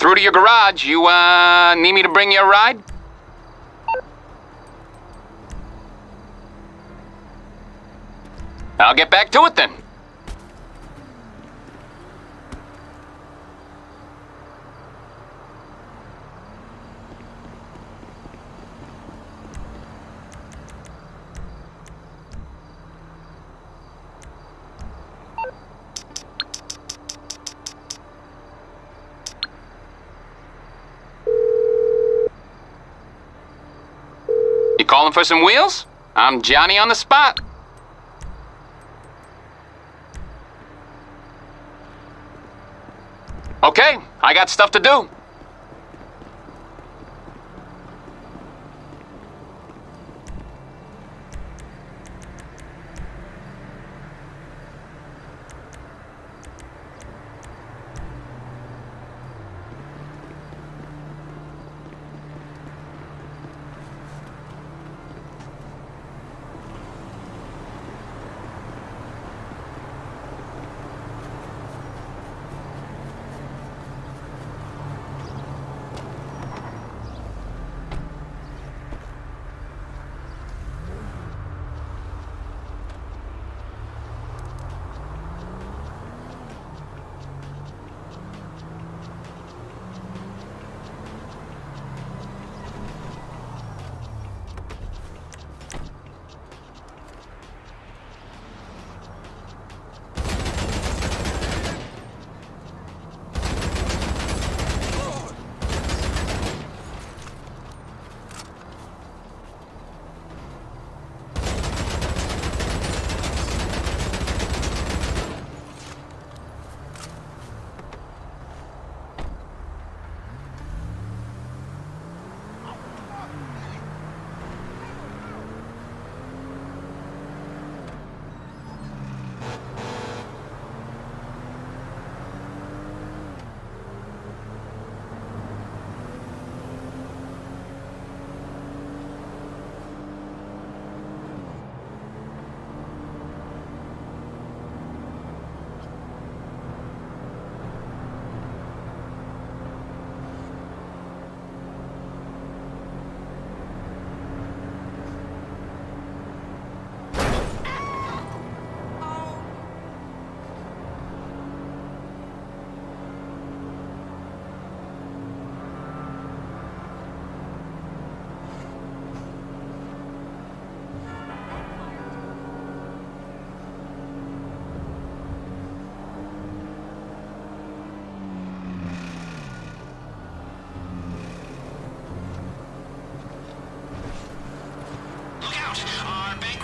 through to your garage. You, uh, need me to bring you a ride? I'll get back to it then. Calling for some wheels? I'm Johnny on the spot. Okay, I got stuff to do.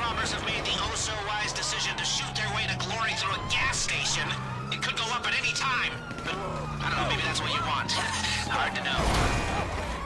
Robbers have made the oh-so-wise decision to shoot their way to glory through a gas station. It could go up at any time. But, I don't know, maybe that's what you want. Hard to know.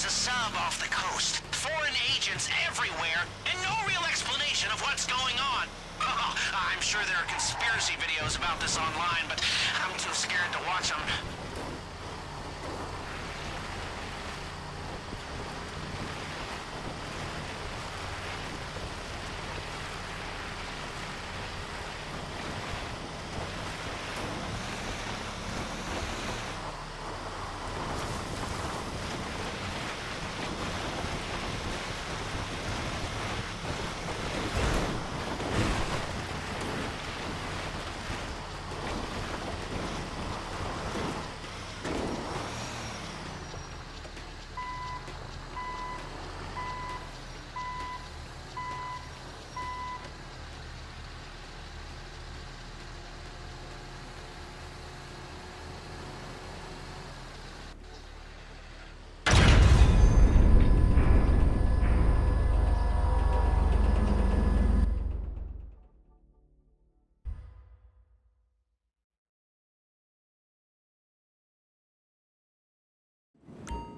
There's a sub off the coast. Foreign agents everywhere, and no real explanation of what's going on. I'm sure there are conspiracy videos about this online, but I'm too scared to watch them.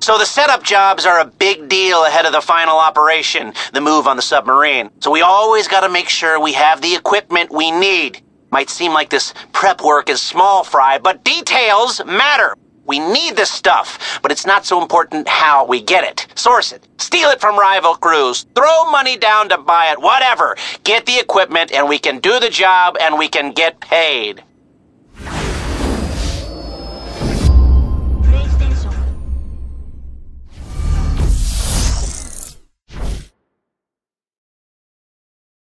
So the setup jobs are a big deal ahead of the final operation, the move on the submarine. So we always gotta make sure we have the equipment we need. Might seem like this prep work is small fry, but details matter. We need this stuff, but it's not so important how we get it. Source it. Steal it from rival crews. Throw money down to buy it. Whatever. Get the equipment and we can do the job and we can get paid.